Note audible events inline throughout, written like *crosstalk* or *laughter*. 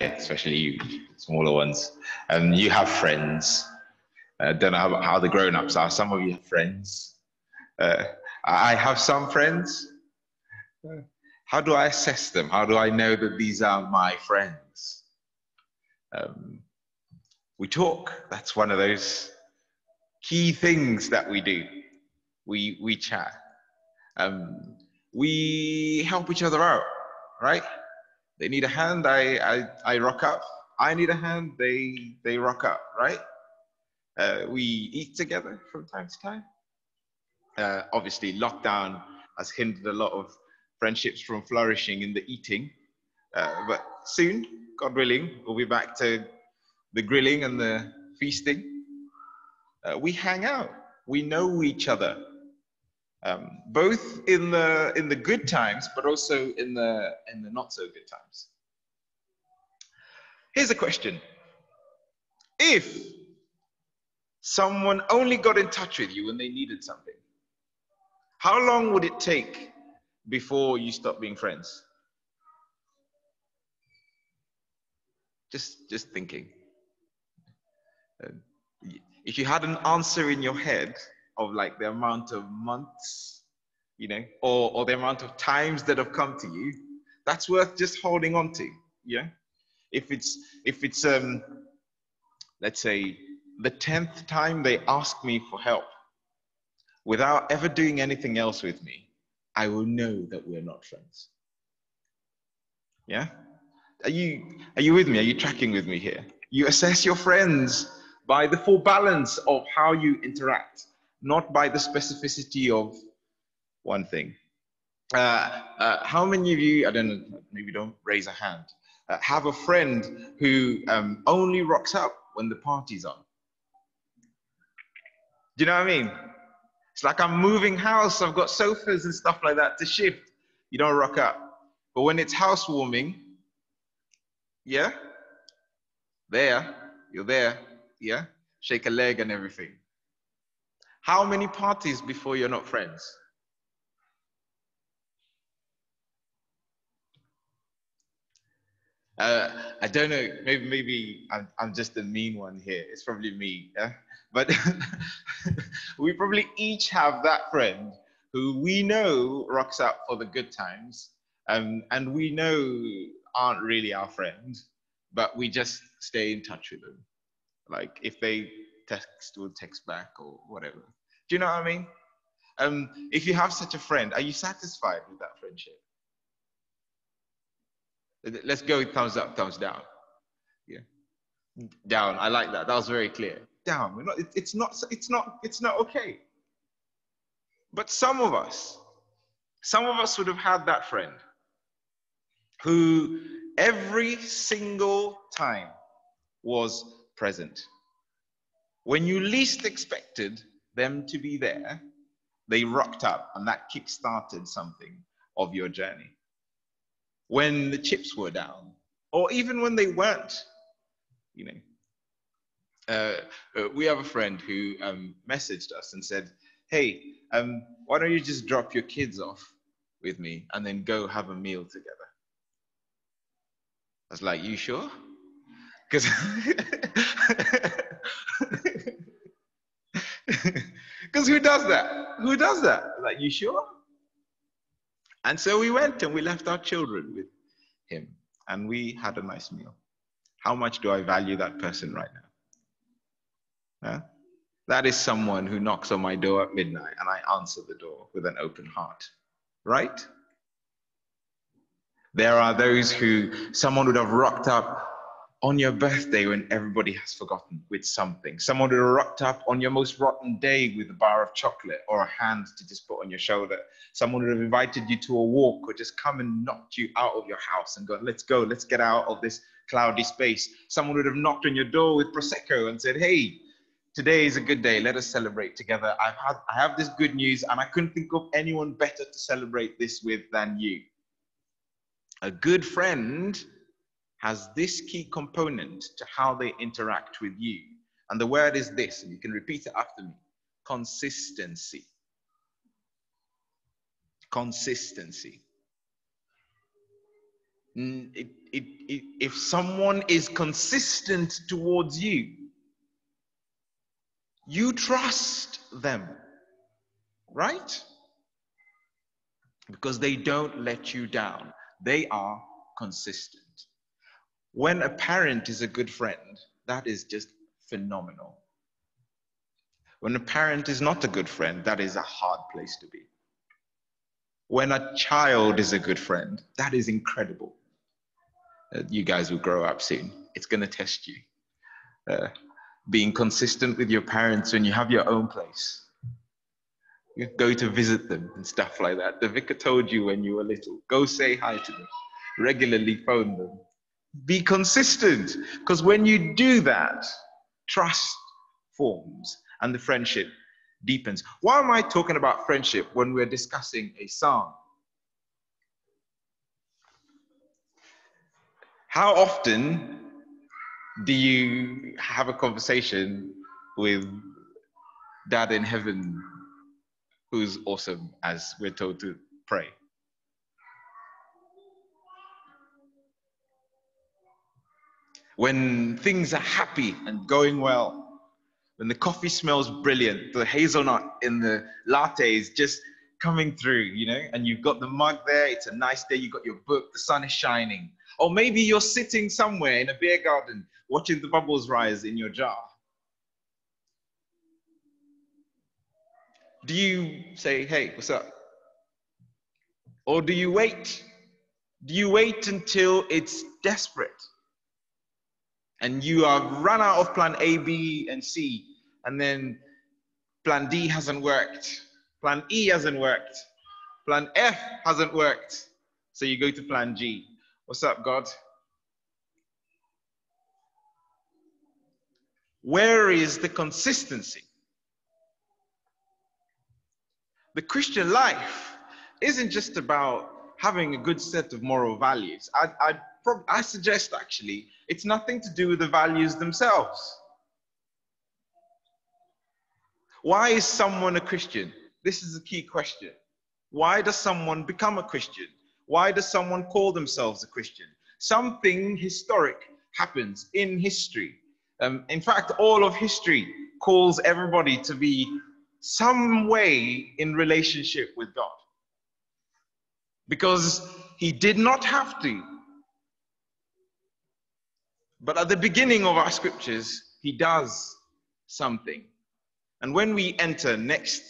especially you, smaller ones. And you have friends. I uh, don't know how, how the grown-ups are. Some of you have friends. Uh, I have some friends. How do I assess them? How do I know that these are my friends? Um, we talk. That's one of those key things that we do. We, we chat. Um, we help each other out, right? They need a hand, I, I, I rock up. I need a hand, they, they rock up, right? Uh, we eat together from time to time. Uh, obviously, lockdown has hindered a lot of friendships from flourishing in the eating. Uh, but soon, God willing, we'll be back to the grilling and the feasting. Uh, we hang out. We know each other, um, both in the in the good times, but also in the in the not so good times. Here's a question: If someone only got in touch with you when they needed something, how long would it take before you stop being friends? Just just thinking. Uh, if you had an answer in your head of like the amount of months, you know, or, or the amount of times that have come to you, that's worth just holding on to. Yeah. If it's if it's um let's say the tenth time they ask me for help without ever doing anything else with me, I will know that we're not friends. Yeah? Are you are you with me? Are you tracking with me here? You assess your friends by the full balance of how you interact not by the specificity of one thing. Uh, uh, how many of you, I don't know, maybe don't raise a hand, uh, have a friend who um, only rocks up when the party's on? Do you know what I mean? It's like I'm moving house, I've got sofas and stuff like that to shift. You don't rock up. But when it's housewarming, yeah, there, you're there, yeah, shake a leg and everything. How many parties before you're not friends? Uh, I don't know. Maybe maybe I'm, I'm just the mean one here. It's probably me. Yeah? But *laughs* we probably each have that friend who we know rocks up for the good times, um, and we know aren't really our friend, but we just stay in touch with them. Like if they text will text back or whatever. Do you know what I mean? Um, if you have such a friend, are you satisfied with that friendship? Let's go with thumbs up, thumbs down. Yeah. Down. I like that. That was very clear. Down. Not, it, it's not it's not it's not okay. But some of us, some of us would have had that friend who every single time was present. When you least expected them to be there, they rocked up and that kick-started something of your journey. When the chips were down, or even when they weren't, you know. Uh, uh, we have a friend who um, messaged us and said, hey, um, why don't you just drop your kids off with me and then go have a meal together? I was like, you sure? Because *laughs* Because who does that? Who does that? Like, you sure? And so we went and we left our children with him and we had a nice meal. How much do I value that person right now? Huh? That is someone who knocks on my door at midnight and I answer the door with an open heart, right? There are those who someone would have rocked up on your birthday when everybody has forgotten with something. Someone would have rocked up on your most rotten day with a bar of chocolate or a hand to just put on your shoulder. Someone would have invited you to a walk or just come and knocked you out of your house and go, let's go, let's get out of this cloudy space. Someone would have knocked on your door with Prosecco and said, hey, today is a good day. Let us celebrate together. I've had, I have this good news and I couldn't think of anyone better to celebrate this with than you. A good friend has this key component to how they interact with you. And the word is this, and you can repeat it after me consistency. Consistency. Mm, it, it, it, if someone is consistent towards you, you trust them, right? Because they don't let you down, they are consistent. When a parent is a good friend, that is just phenomenal. When a parent is not a good friend, that is a hard place to be. When a child is a good friend, that is incredible. Uh, you guys will grow up soon. It's going to test you. Uh, being consistent with your parents when you have your own place. You go to visit them and stuff like that. The vicar told you when you were little, go say hi to them, regularly phone them. Be consistent, because when you do that, trust forms and the friendship deepens. Why am I talking about friendship when we're discussing a psalm? How often do you have a conversation with dad in heaven who's awesome as we're told to pray? When things are happy and going well, when the coffee smells brilliant, the hazelnut in the latte is just coming through, you know, and you've got the mug there, it's a nice day, you've got your book, the sun is shining. Or maybe you're sitting somewhere in a beer garden watching the bubbles rise in your jar. Do you say, hey, what's up? Or do you wait? Do you wait until it's desperate? And you have run out of plan A, B, and C and then plan D hasn't worked, plan E hasn't worked, plan F hasn't worked. So you go to plan G. What's up, God? Where is the consistency? The Christian life isn't just about having a good set of moral values. I, I, I suggest actually it's nothing to do with the values themselves. Why is someone a Christian? This is a key question. Why does someone become a Christian? Why does someone call themselves a Christian? Something historic happens in history. Um, in fact, all of history calls everybody to be some way in relationship with God. Because he did not have to. But at the beginning of our scriptures, he does something. And when we enter next,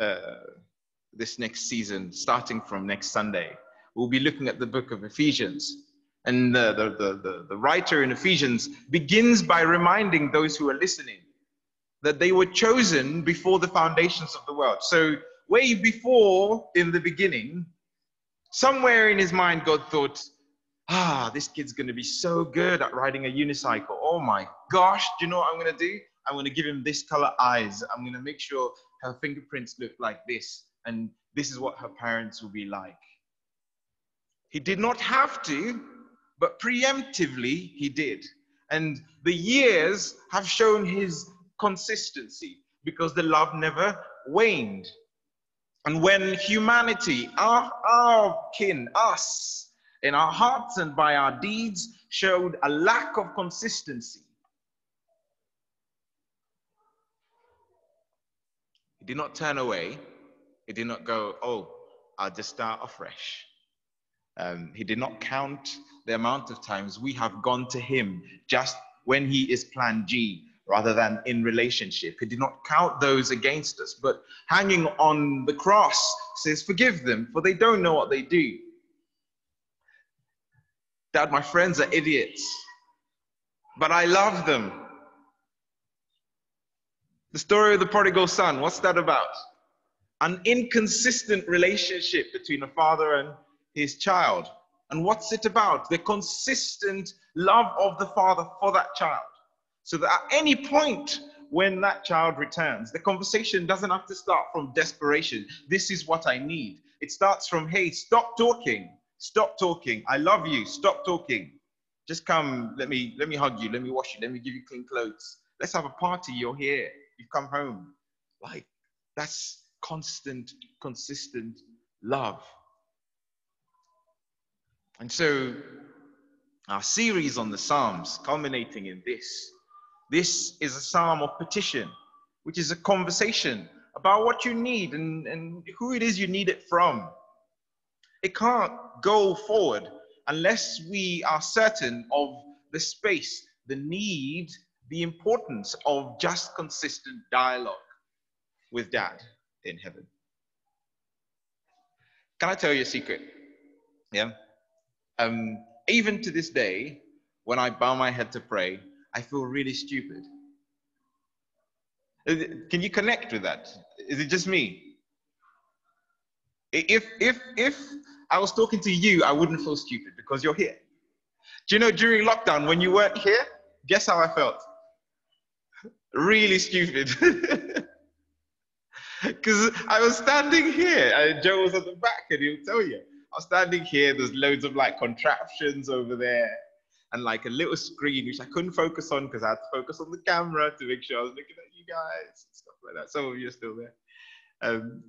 uh, this next season, starting from next Sunday, we'll be looking at the book of Ephesians. And the, the, the, the, the writer in Ephesians begins by reminding those who are listening that they were chosen before the foundations of the world. So, way before in the beginning, somewhere in his mind, God thought, ah, this kid's going to be so good at riding a unicycle. Oh my gosh, do you know what I'm going to do? I'm going to give him this color eyes. I'm going to make sure her fingerprints look like this. And this is what her parents will be like. He did not have to, but preemptively he did. And the years have shown his consistency because the love never waned. And when humanity, our, our kin, us, in our hearts and by our deeds, showed a lack of consistency, He did not turn away. He did not go, oh, I'll just start afresh. Um, he did not count the amount of times we have gone to him just when he is plan G rather than in relationship. He did not count those against us, but hanging on the cross says, Forgive them, for they don't know what they do. Dad, my friends are idiots, but I love them. The story of the prodigal son, what's that about? An inconsistent relationship between a father and his child. And what's it about? The consistent love of the father for that child. So that at any point when that child returns, the conversation doesn't have to start from desperation. This is what I need. It starts from, hey, stop talking. Stop talking. I love you. Stop talking. Just come, let me let me hug you, let me wash you, let me give you clean clothes. Let's have a party. You're here you've come home. Like, that's constant, consistent love. And so Our series on the Psalms, culminating in this. This is a psalm of petition, which is a conversation about what you need and, and who it is you need it from. It can't go forward unless we are certain of the space, the need, the importance of just consistent dialogue with Dad in heaven. Can I tell you a secret? Yeah. Um, even to this day, when I bow my head to pray, I feel really stupid. Can you connect with that? Is it just me? If if if I was talking to you, I wouldn't feel stupid because you're here. Do you know during lockdown when you weren't here, guess how I felt? Really stupid. *laughs* Because I was standing here, and Joe was at the back, and he'll tell you. I was standing here, there's loads of like contraptions over there, and like a little screen which I couldn't focus on because I had to focus on the camera to make sure I was looking at you guys and stuff like that. Some of you are still there. Um,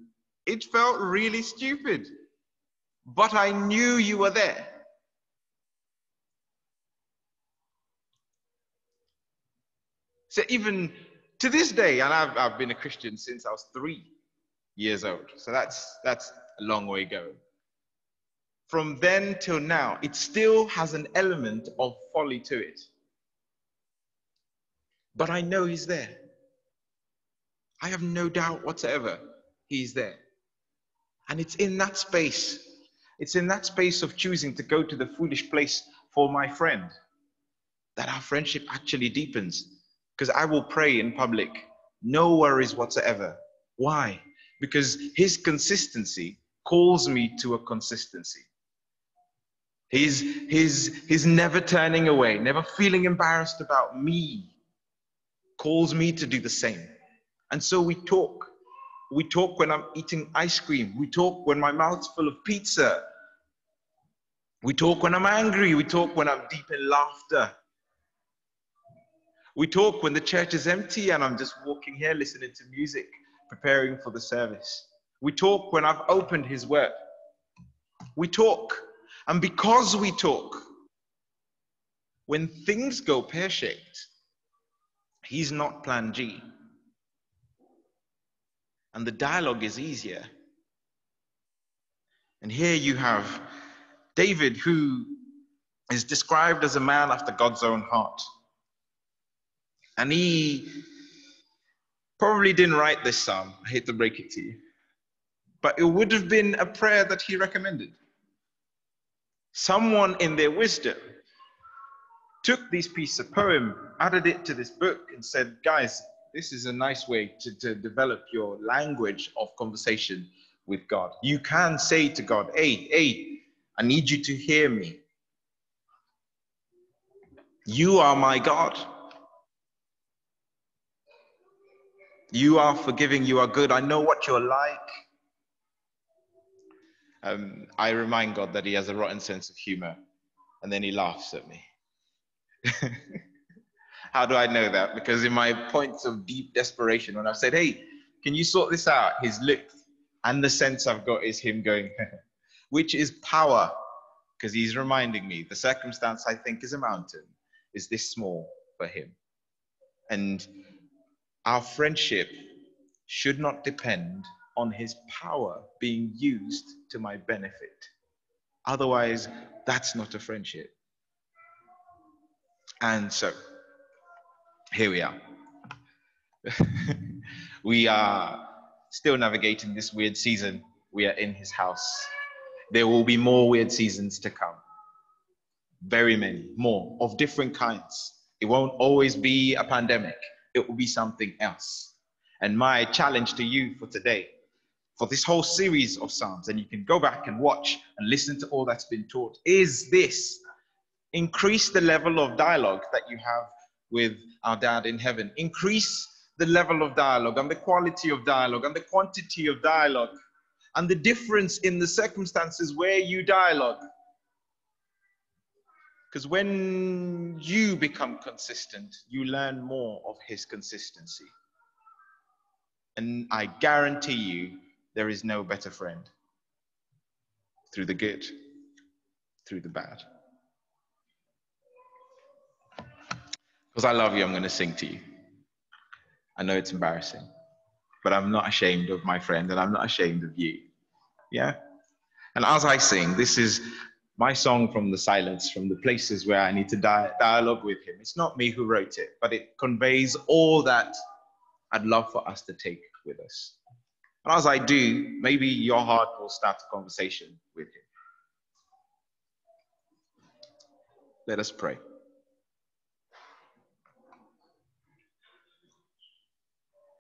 it felt really stupid, but I knew you were there. So even to this day, and I've, I've been a Christian since I was three years old. So that's that's a long way going. From then till now, it still has an element of folly to it. But I know he's there. I have no doubt whatsoever he's there. And it's in that space, it's in that space of choosing to go to the foolish place for my friend that our friendship actually deepens. Because I will pray in public, no worries whatsoever. Why? Because his consistency calls me to a consistency. He's, he's, he's never turning away, never feeling embarrassed about me, calls me to do the same. And so we talk. We talk when I'm eating ice cream. We talk when my mouth's full of pizza. We talk when I'm angry. We talk when I'm deep in laughter. We talk when the church is empty and I'm just walking here listening to music, preparing for the service. We talk when I've opened his word. We talk. And because we talk, when things go pear shaped, he's not plan G. And the dialogue is easier. And here you have David, who is described as a man after God's own heart. And he probably didn't write this psalm. I hate to break it to you. But it would have been a prayer that he recommended. Someone in their wisdom took this piece of poem, added it to this book, and said, guys, this is a nice way to, to develop your language of conversation with God. You can say to God, hey, hey, I need you to hear me. You are my God. You are forgiving, you are good. I know what you're like. Um, I remind God that He has a rotten sense of humor, and then He laughs at me. *laughs* How do I know that? Because in my points of deep desperation, when I've said, Hey, can you sort this out? He's looked, and the sense I've got is Him going, *laughs* which is power, because He's reminding me the circumstance I think is a mountain is this small for Him. And our friendship should not depend on his power being used to my benefit. Otherwise, that's not a friendship. And so, here we are. *laughs* we are still navigating this weird season. We are in his house. There will be more weird seasons to come. Very many, more of different kinds. It won't always be a pandemic it will be something else. And my challenge to you for today, for this whole series of Psalms, and you can go back and watch and listen to all that's been taught, is this increase the level of dialogue that you have with our dad in heaven. Increase the level of dialogue and the quality of dialogue and the quantity of dialogue and the difference in the circumstances where you dialogue. Because when you become consistent, you learn more of his consistency. And I guarantee you, there is no better friend through the good, through the bad. Because I love you, I'm going to sing to you. I know it's embarrassing, but I'm not ashamed of my friend and I'm not ashamed of you. Yeah? And as I sing, this is my song from the silence, from the places where I need to di- dialogue with him. It's not me who wrote it, but it conveys all that I'd love for us to take with us. And as I do, maybe your heart will start a conversation with him. Let us pray.